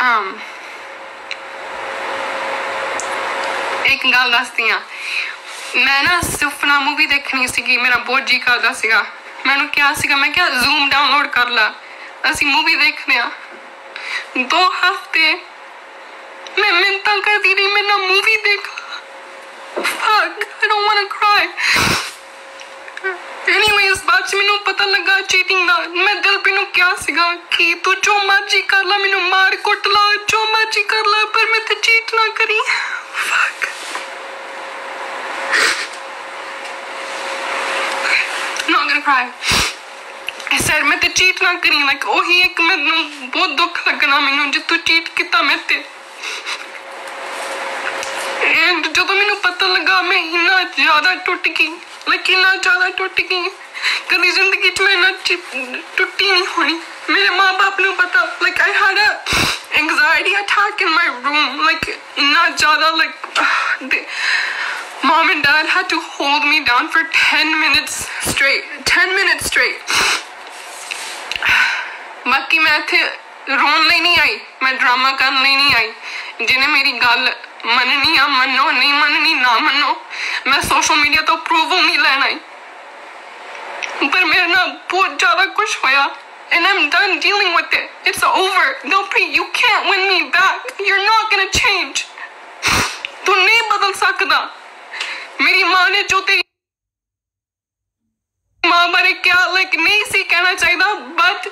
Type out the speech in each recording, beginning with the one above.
um, ਇੱਕ ਗੱਲ ਦੱਸਦੀ ਆ ਮੈਂ ਨਾ ਸੁਪਨਾ ਮੂਵੀ ਦੇਖਣੀ ਸੀਗੀ ਮੇਰਾ ਬਹੁਤ ਜੀ ਕਰਦਾ ਸੀਗਾ ਮੈਨੂੰ ਕਿਹਾ ਸੀਗਾ ਮੈਂ ਕਿਹਾ ਜ਼ੂਮ ਡਾਊਨਲੋਡ ਕਰ ਲਾ ਅਸੀਂ ਮੂਵੀ ਦੇਖਦੇ ਆ ਦੋ ਹਫ਼ਤੇ ਮੈਂ ਮਿੰਤਾਂ ਕਰਦੀ ਰਹੀ ਮੈਂ ਨਾ ਮੂਵੀ ਦੇਖ fuck I don't want to cry anyways ਬਾਅਦ ਚ ਮੈਨੂੰ ਪਤਾ ਲੱਗਾ ਚੀਟਿੰਗ ਦਾ ਮੈਂ ਦਿਲਪ੍ਰੀਤ ਨੂੰ ਕਿਹਾ ਸੀਗਾ ਕਿ ਤੂੰ ਜੋ ਮਰਜ਼ੀ ਕਰ ਲੈ ਮੈਨੂੰ ਮਾਰ ਕੁੱਟ ਲਾ ਜੋ ਮਰਜ਼ੀ ਕਰ ਲੈ ਪਰ ਮੈਂ ਤੇ ਚੀਟ ਨਾ ਕਰੀ fuck not gonna cry I said ਮੈਂ ਤੇ ਚੀਟ ਨਾ ਕਰੀ like ਉਹੀ ਇੱਕ ਮੈਨੂੰ ਬਹੁਤ ਦੁੱਖ ਲੱਗਣਾ ਮੈਨੂੰ ਜੇ ਤੂੰ ਚੀਟ ਕੀਤਾ ਮੈਂ ਤੇ ਐਂਡ ਜਦੋਂ ਮੈਨੂੰ ਪਤਾ ਲੱਗਾ ਮੈਂ ਇੰਨਾ ਜ਼ਿਆਦਾ ਟੁੱਟ ਗਈ ਲਾਈਕ ਇੰਨਾ ਜ਼ਿਆਦਾ ਟੁੱਟ ਗਈ तो जो टुट्टी नहीं होनी। मेरे माँ बाप ने पता like I had anxiety attack in my room like इतना ज़्यादा like mom and dad had to hold me down for ten minutes straight ten minutes straight बाकी मैं इतने रोन ले नहीं आई, मैं ड्रामा करने ले नहीं आई। जिन्हें मेरी गल मननी या मनो, नहीं मननी, ना मनो, मैं सोशल मीडिया तो प्रूव होनी ले ਅਪਰੂਵਲ ਨਹੀਂ ਲੈਣ ਆਈ ਪਰ ਮੇਰੇ ਨਾਲ ਬਹੁਤ ਜ਼ਿਆਦਾ ਕੁਝ ਹੋਇਆ and I'm done dealing with it. It's over. Dilpreet, you can't win me back. You're not gonna change. ਤੂੰ ਨਹੀਂ ਬਦਲ ਸਕਦਾ ਮੇਰੀ ਮਾਂ ਨੇ ਜੋ ਤੇਰੀ ਮਾਂ ਬਾਰੇ ਕਿਹਾ ਲਾਈਕ ਨਹੀਂ ਸੀ ਕਹਿਣਾ ਚਾਹੀਦਾ ਬਟ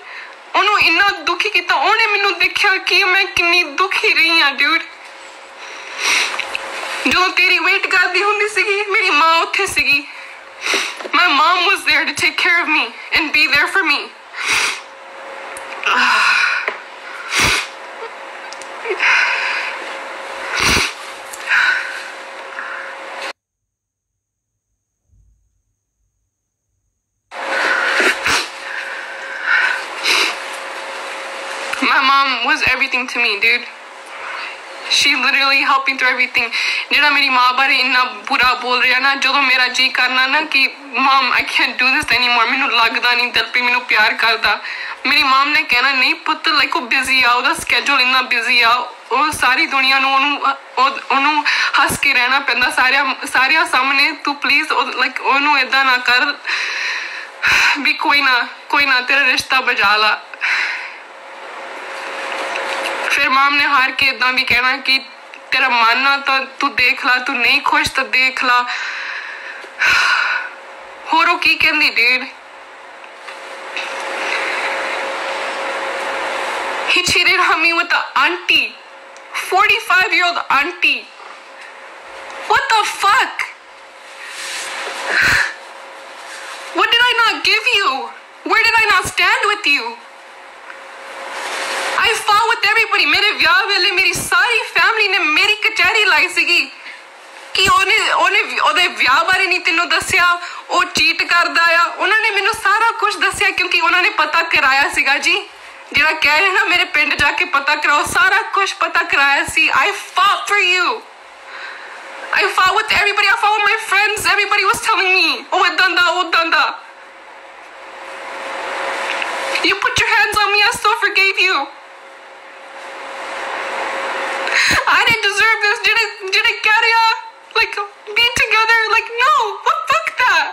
ਉਹਨੂੰ ਇੰਨਾ ਦੁਖੀ ਕੀਤਾ ਉਹਨੇ ਮੈਨੂੰ ਦੇਖਿਆ ਕਿ ਮੈਂ ਕਿੰਨੀ ਦੁਖੀ ਰਹੀ ਆ ਡਿਊਡ ਜਦੋਂ ਤੇਰੀ ਵੇਟ ਕਰਦੀ ਹੁੰਦੀ mom was there to take care of me and be there for me. My mom was everything to me, dude. She literally helped me through everything. ਜਿਹੜਾ ਮੇਰੀ ਮਾਂ ਬਾਰੇ ਇੰਨਾ ਬੁਰਾ ਬੋਲ ਰਿਹਾ ਨਾ ਜਦੋਂ ਮੇਰਾ ਜੀ ਕਰਨਾ ਨਾ ਕਿ mum I can't do this anymore ਮੈਨੂੰ ਲੱਗਦਾ ਨਹੀਂ ਦਿਲਪ੍ਰੀਤ ਮੈਨੂੰ ਪਿਆਰ ਕਰਦਾ ਮੇਰੀ ਮਮ ਨੇ ਕਹਿਣਾ ਨਹੀਂ ਪੁੱਤ ਲਾਈਕ ਉਹ ਬਿਜ਼ੀ ਆ ਉਹਦਾ ਸਕੇਜੂਲ ਇੰਨਾ ਬਿਜ਼ੀ ਆ ਉਹ ਸਾਰੀ ਦੁਨੀਆ ਨੂੰ ਉਹਨੂੰ ਉਹ- ਉਹਨੂੰ ਹੱਸ ਕੇ ਰਹਿਣਾ ਪੈਂਦਾ ਸਾਰਿਆਂ ਸਾਰਿਆਂ ਸਾਹਮਣੇ ਤੂੰ ਪਲੀਜ਼ ਲਾਈਕ ਉਹਨੂੰ ਇਦਾਂ ਨਾ ਕਰ ਵੀ ਕੋਈ ਨਾ ਕੋਈ ਨਾ ਤੇਰਾ ਰਿਸ਼ਤਾ ਬਜਾ ਲਾ फिर माम ने हार के इदा भी कहना कि तेरा मानना तो तू देख ला तू नहीं खुश तो देख ला होरों की कहती डेढ़ He cheated on me with the auntie, 45 year old auntie. What the fuck? What did I not give you? Where did I not stand with you? I fought with everybody. ਮੇਰੇ ਵਿਆਹ ਵੇਲੇ ਮੇਰੀ ਸਾਰੀ ਫੈਮਿਲੀ ਨੇ ਮੇਰੀ ਕਚਹਿਰੀ ਲਾਈ ਸੀਗੀ ਕਿ ਉਹਨੇ ਉਹਨੇ ਉਹਦੇ ਵਿਆਹ ਬਾਰੇ ਨਹੀਂ ਤੈਨੂੰ ਦੱਸਿਆ ਉਹ ਚੀਟ ਕਰਦਾ ਆ ਉਹਨਾਂ ਨੇ ਮੈਨੂੰ ਸਾਰਾ ਕੁਝ ਦੱਸਿਆ ਕਿਉਂਕਿ ਉਹਨਾਂ ਨੇ ਪਤਾ ਕਰਾਇਆ ਸੀਗਾ ਜੀ ਜਿਹੜਾ ਕਹਿ ਰਹੇ ਨਾ ਮੇਰੇ ਪਿੰਡ ਜਾ ਕੇ ਪਤਾ ਕਰਾਓ ਸਾਰਾ ਕੁਝ ਪਤਾ ਕਰਾਇਆ ਸੀ ਆਈ fought for you I fought with everybody. I fought with my friends. Everybody was telling me, oh, danda, oh, danda. You put your hands on me. I still forgave you. I didn't deserve this. Did it? Did it get ya? Like be together? Like no. What fuck that?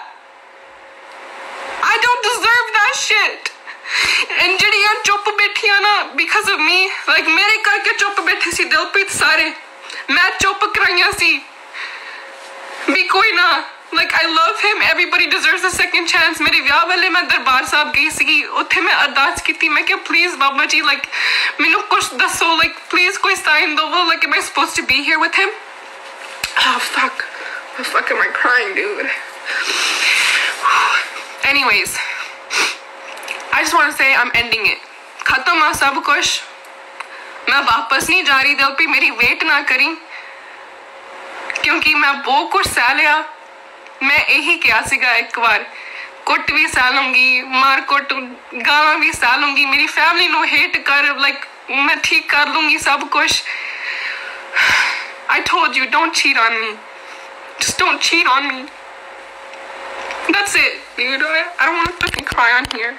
I don't deserve that shit. And ਜਿਹੜੀਆਂ ਚੁੱਪ ਬੈਠੀਆਂ ਨਾ because of me, like ਮੇਰੇ ਕਰਕੇ ਚੁੱਪ ਬੈਠੇ ਸੀ ਦਿਲਪ੍ਰੀਤ ਸਾਰੇ ਮੈਂ ਚੁੱਪ ਕਰਾਈਆਂ ਸੀ ਵੀ ਕੋਈ ਨਾ like I love him everybody deserves a second chance ਮੇਰੇ ਵਿਆਹ ਵੇਲੇ ਮੈਂ ਦਰਬਾਰ ਸਾਹਿਬ ਗਈ ਸੀਗੀ ਉੱਥੇ ਮੈਂ ਅਰਦਾਸ ਕੀਤੀ ਮੈਂ ਕਿਹਾ ਪਲੀਜ਼ ਬਾਬਾ ਜੀ like ਮੈਨੂੰ ਕੁਝ ਦੱਸੋ like please ਕੋਈ ਸਾਈਨ ਦਿਓ like am I supposed to be here with him oh fuck what the fuck am I crying dude anyways I just want to say I'm ending it ਖਤਮ ਆ ਸਭ ਕੁਝ ਮੈਂ ਵਾਪਸ ਨਹੀਂ ਜਾ ਰਹੀ ਦਿਲਪੀ ਮੇਰੀ ਵੇਟ ਨਾ ਕਰੀ ਕਿਉਂਕਿ ਮੈਂ ਬਹੁਤ ਕੁਝ ਸਹਿ ਲਿਆ ਮੈਂ ਇਹੀ ਕਿਹਾ ਸੀਗਾ ਇੱਕ ਵਾਰ ਕੁੱਟ ਵੀ ਸਹਿ ਲੂੰਗੀ ਮਾਰ ਕੁੱਟ ਗਾਲਾਂ ਵੀ ਸਹਿ ਲੂੰਗੀ ਮੇਰੀ ਫੈਮਿਲੀ ਨੂੰ ਹੇਟ ਕਰ ਲਾਈਕ ਮੈਂ ਠੀਕ ਕਰ ਲੂੰਗੀ ਸਭ ਕੁਝ I told you don't cheat on me just don't cheat on me that's it dude I, I don't want to fucking cry on here